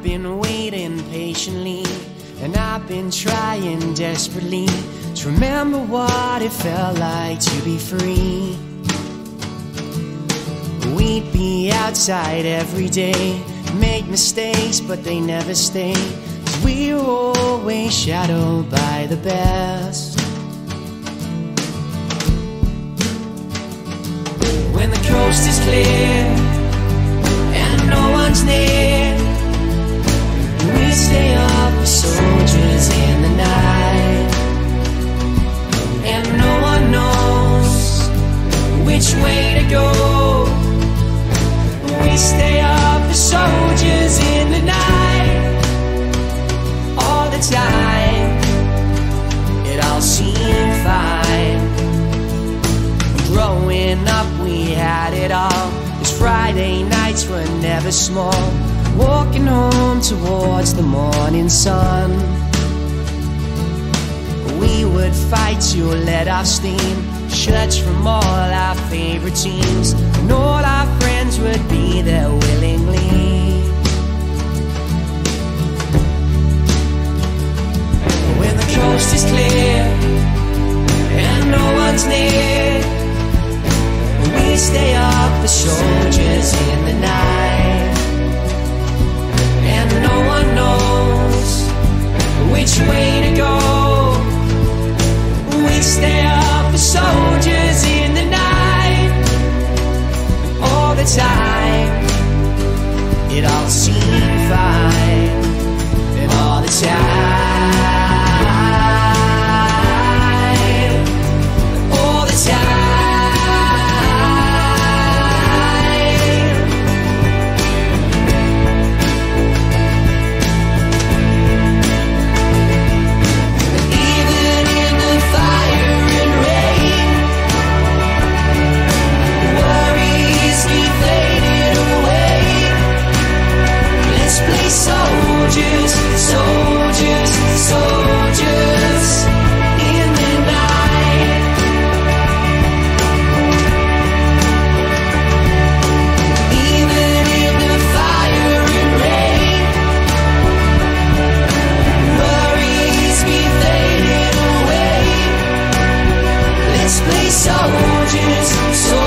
I've been waiting patiently, and I've been trying desperately to remember what it felt like to be free. We'd be outside every day, make mistakes, but they never stay. Cause we were always shadowed by the best. When the coast is clear It all seemed fine. Growing up, we had it all. Cause Friday nights were never small. Walking home towards the morning sun. We would fight to let off steam. Shirts from all our favorite teams. And all our friends would be there willingly. soldiers in the night. And no one knows which way to go. We stay up for soldiers in the night. All the time. It all seems Let's play soldiers, soldiers, soldiers in the night. Even in the fire and rain, worries be fading away. Soldiers, soldiers.